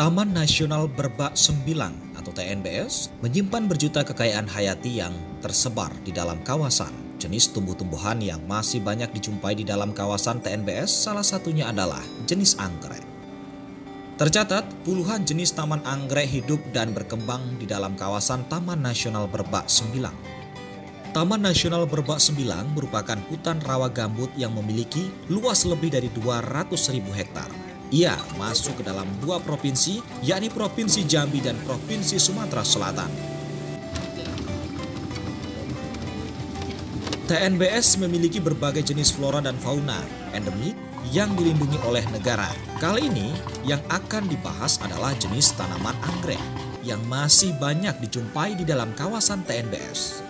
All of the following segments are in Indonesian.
Taman Nasional Berbak Sembilang atau TNBS menyimpan berjuta kekayaan hayati yang tersebar di dalam kawasan. Jenis tumbuh-tumbuhan yang masih banyak dijumpai di dalam kawasan TNBS salah satunya adalah jenis anggrek. Tercatat, puluhan jenis taman anggrek hidup dan berkembang di dalam kawasan Taman Nasional Berbak Sembilang. Taman Nasional Berbak Sembilang merupakan hutan rawa gambut yang memiliki luas lebih dari 200.000 hektar. Ia masuk ke dalam dua provinsi, yakni Provinsi Jambi dan Provinsi Sumatera Selatan. TNBS memiliki berbagai jenis flora dan fauna endemik yang dilindungi oleh negara. Kali ini yang akan dibahas adalah jenis tanaman anggrek yang masih banyak dijumpai di dalam kawasan TNBS.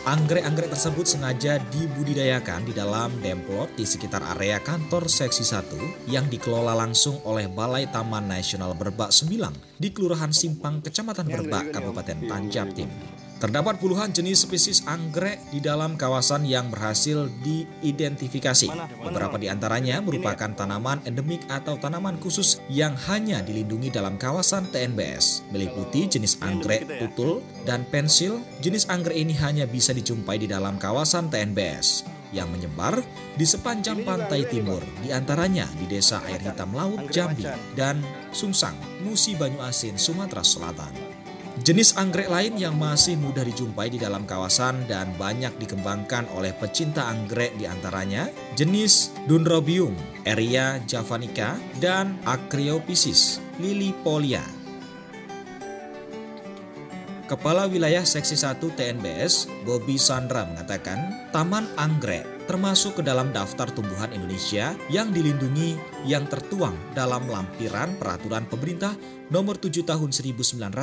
Anggrek-anggrek tersebut sengaja dibudidayakan di dalam demplot di sekitar area kantor Seksi 1 yang dikelola langsung oleh Balai Taman Nasional Berbak Sembilang di Kelurahan Simpang, Kecamatan Berbak, Kabupaten Tanjab Tim. Terdapat puluhan jenis spesies anggrek di dalam kawasan yang berhasil diidentifikasi. Beberapa di antaranya merupakan tanaman endemik atau tanaman khusus yang hanya dilindungi dalam kawasan TNBS, meliputi jenis anggrek tutul dan pensil. Jenis anggrek ini hanya bisa dijumpai di dalam kawasan TNBS yang menyebar di sepanjang pantai timur, di antaranya di desa Air Hitam Laut, Jambi, dan Sungsang, Musi Banyu Asin, Sumatera Selatan. Jenis anggrek lain yang masih mudah dijumpai di dalam kawasan dan banyak dikembangkan oleh pecinta anggrek di antaranya jenis Dundrobium, Eria javanica, dan Acreophysis lilipolia. Kepala Wilayah Seksi 1 TNBS, Bobby Sandra mengatakan, Taman Anggrek termasuk ke dalam daftar tumbuhan Indonesia yang dilindungi yang tertuang dalam lampiran peraturan pemerintah nomor 7 tahun 1999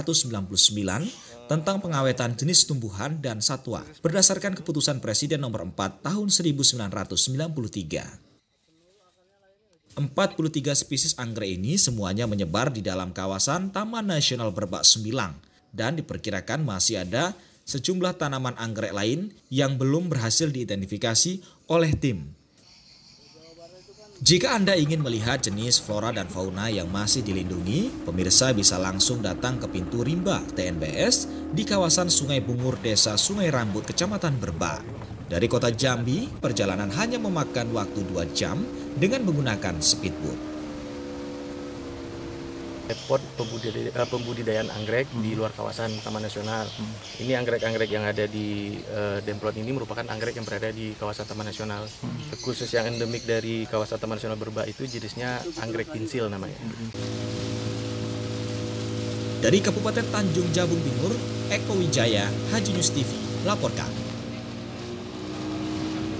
tentang pengawetan jenis tumbuhan dan satwa berdasarkan keputusan Presiden nomor 4 tahun 1993. 43 spesies anggrek ini semuanya menyebar di dalam kawasan Taman Nasional Berbak Sembilang dan diperkirakan masih ada sejumlah tanaman anggrek lain yang belum berhasil diidentifikasi oleh tim. Jika Anda ingin melihat jenis flora dan fauna yang masih dilindungi, pemirsa bisa langsung datang ke pintu rimba TNBS di kawasan Sungai Bungur, Desa Sungai Rambut, Kecamatan Berba. Dari kota Jambi, perjalanan hanya memakan waktu 2 jam dengan menggunakan speedboat pot pembudidayaan, pembudidayaan anggrek hmm. di luar kawasan Taman Nasional. Hmm. Ini anggrek-anggrek yang ada di uh, Demplot ini merupakan anggrek yang berada di kawasan Taman Nasional. Hmm. Khusus yang endemik dari kawasan Taman Nasional Berba itu jenisnya anggrek pinsil namanya. Hmm. Dari Kabupaten Tanjung Jabung Timur, Eko Wijaya, Haji News TV, laporkan.